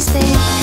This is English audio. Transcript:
stay.